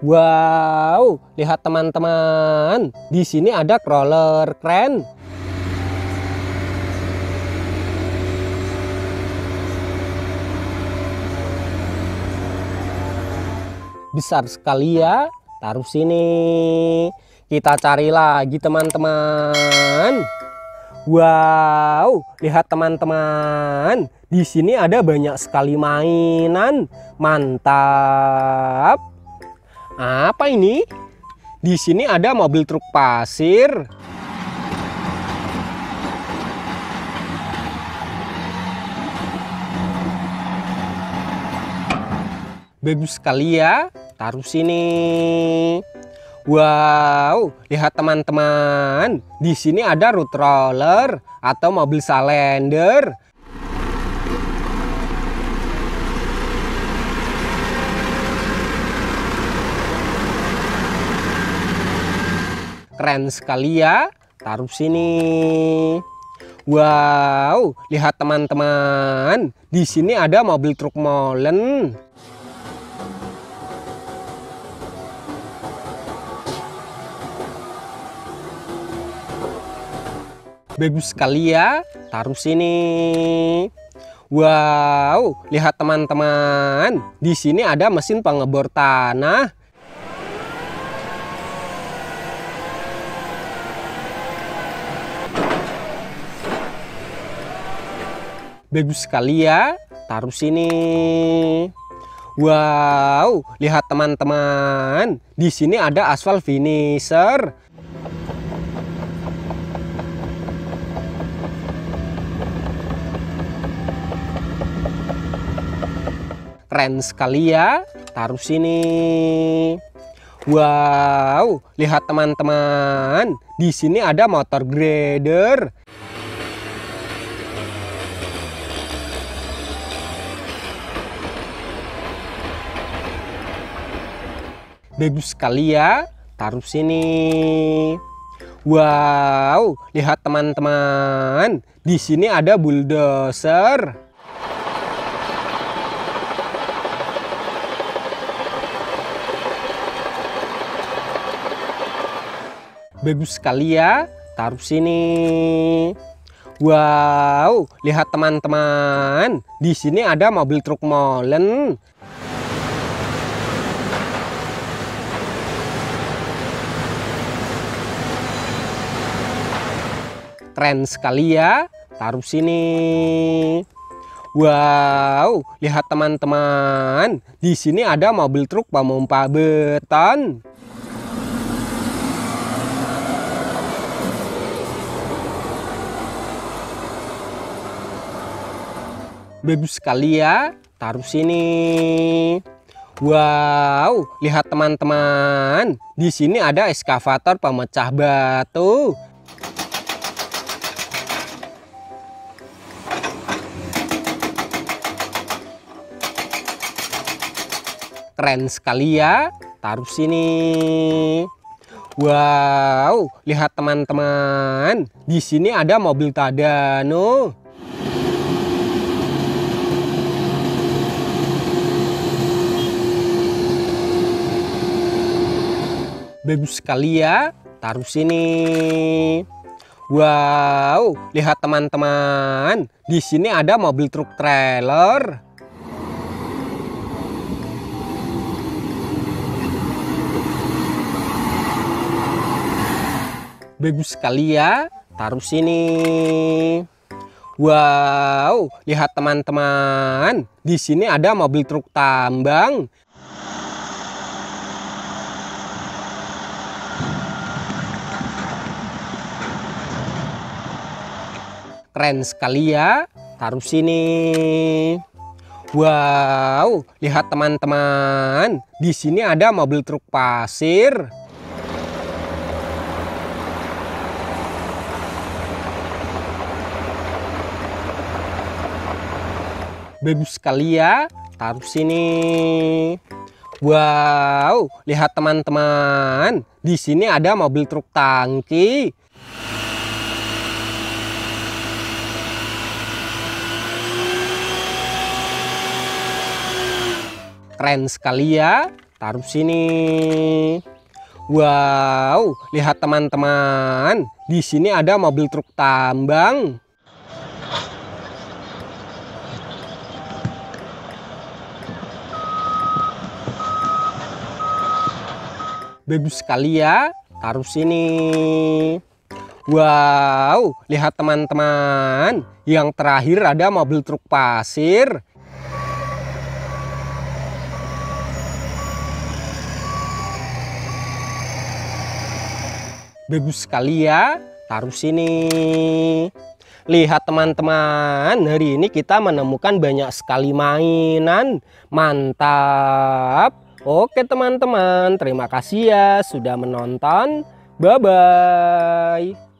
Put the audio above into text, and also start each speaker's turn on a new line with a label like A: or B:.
A: Wow, lihat teman-teman. Di sini ada crawler keren. Besar sekali ya. Taruh sini. Kita cari lagi teman-teman. Wow, lihat teman-teman. Di sini ada banyak sekali mainan. Mantap. Apa ini? Di sini ada mobil truk pasir. Bagus sekali ya. Taruh sini. Wow, lihat teman-teman. Di sini ada road roller atau mobil salender. Keren sekali ya. Taruh sini. Wow, lihat teman-teman. Di sini ada mobil truk molen. Bagus sekali ya. Taruh sini. Wow, lihat teman-teman. Di sini ada mesin pengebor tanah. Bagus sekali ya. Taruh sini. Wow, lihat teman-teman. Di sini ada aspal finisher. Keren sekali ya. Taruh sini. Wow, lihat teman-teman. Di sini ada motor grader. Bagus sekali ya. Taruh sini. Wow, lihat teman-teman. Di sini ada bulldozer. Bagus sekali ya. Taruh sini. Wow, lihat teman-teman. Di sini ada mobil truk molen. Keren sekali ya. Taruh sini. Wow, lihat teman-teman. Di sini ada mobil truk pemompa beton. Bagus sekali ya. Taruh sini. Wow, lihat teman-teman. Di sini ada eskavator pemecah batu. Keren sekali ya. Taruh sini. Wow, lihat teman-teman. Di sini ada mobil Tadano. Bagus sekali ya. Taruh sini. Wow, lihat teman-teman. Di sini ada mobil truk trailer. Bagus sekali ya. Taruh sini. Wow, lihat teman-teman. Di sini ada mobil truk tambang. Keren sekali ya. Taruh sini. Wow, lihat teman-teman. Di sini ada mobil truk pasir. Bagus sekali ya. Taruh sini. Wow, lihat teman-teman. Di sini ada mobil truk tangki. Keren sekali ya. taruh sini. Wow, lihat teman-teman, di sini ada mobil truk tambang. Bagus sekali ya, taruh sini. Wow, lihat teman-teman, yang terakhir ada mobil truk pasir. Bagus sekali ya, taruh sini. Lihat teman-teman, hari ini kita menemukan banyak sekali mainan. Mantap. Oke teman-teman, terima kasih ya sudah menonton. Bye-bye.